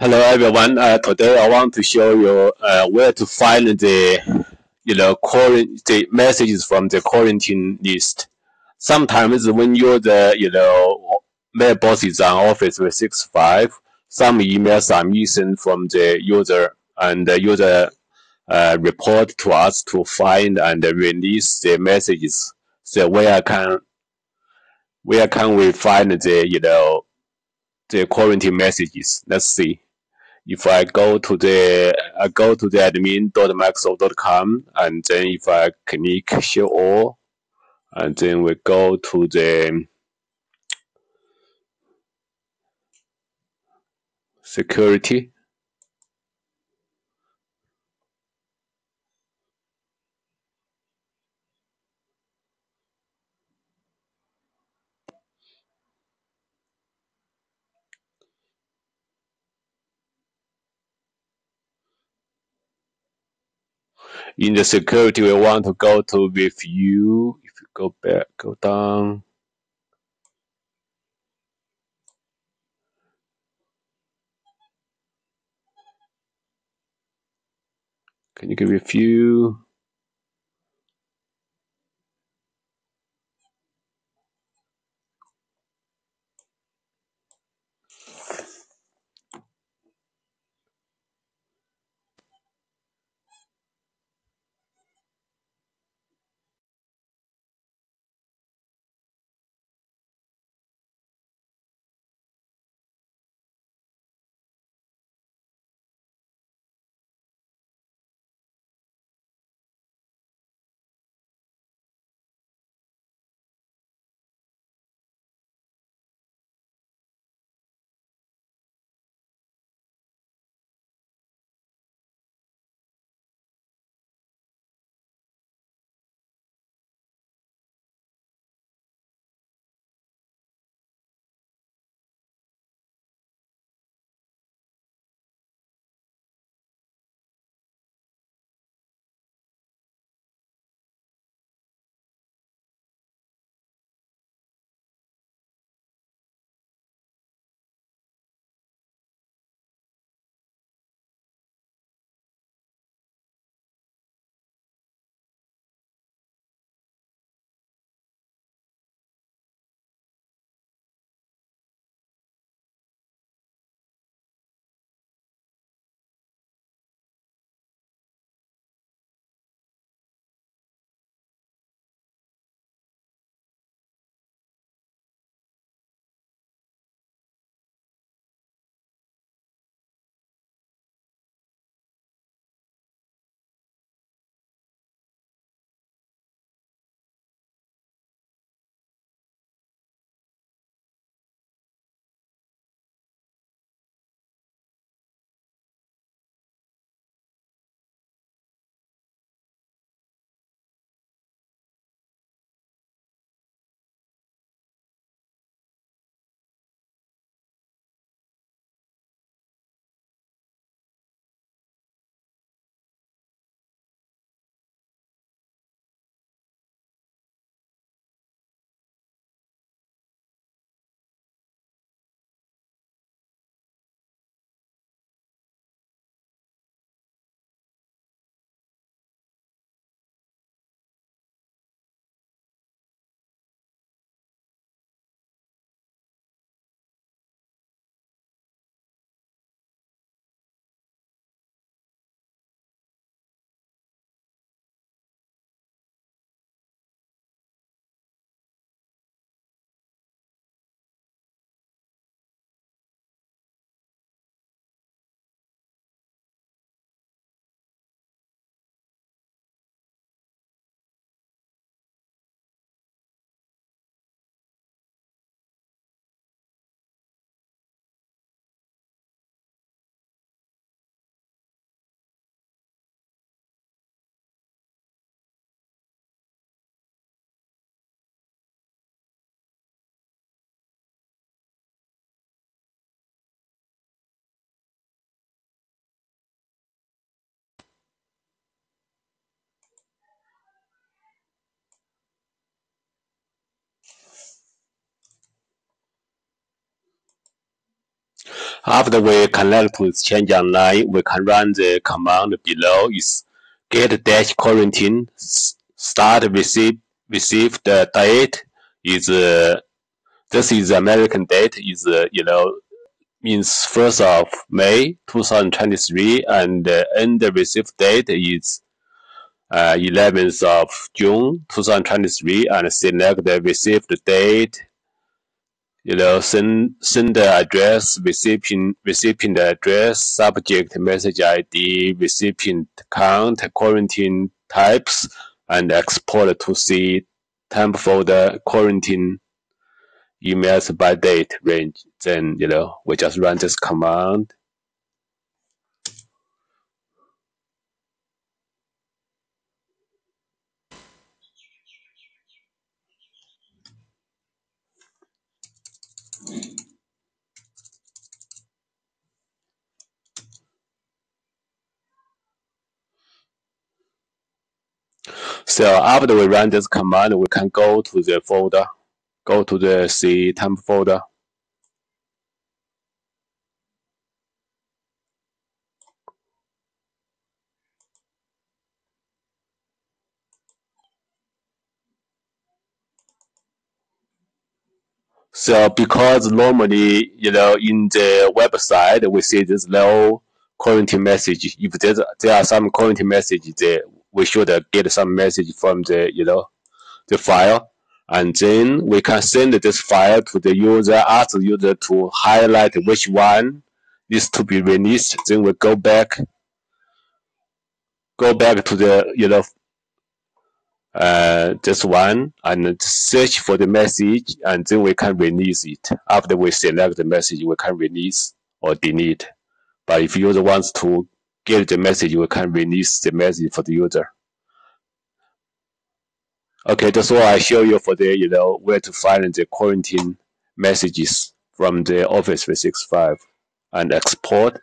Hello everyone. Uh, today I want to show you uh, where to find the you know the messages from the quarantine list. Sometimes when you're the you know mailbox is on Office 365, some emails are missing from the user and the user uh, report to us to find and release the messages. So where can where can we find the you know the quarantine messages? Let's see if I go to the I go to the admin.microsoft.com and then if I click show all and then we go to the security in the security we want to go to review if you go back go down. Can you give review After we connect to Exchange Online, we can run the command below. Is get dash quarantine. Start receive receive the date is uh, this is American date is uh, you know means first of May 2023 and uh, end receive date is uh, 11th of June 2023 and select the received date you know, send sender address, recipient recipient address, subject message ID, recipient count, quarantine types, and export to C temp folder quarantine emails by date range. Then you know we just run this command So after we run this command, we can go to the folder, go to the C temp folder. So because normally, you know, in the website, we see this low quarantine message. If there are some quarantine message there, we should get some message from the, you know, the file. And then we can send this file to the user, ask the user to highlight which one needs to be released. Then we go back, go back to the, you know, uh, this one and search for the message and then we can release it. After we select the message, we can release or delete. But if user wants to get the message, we can release the message for the user. Okay, that's all I show you for the, you know, where to find the quarantine messages from the Office 365 and export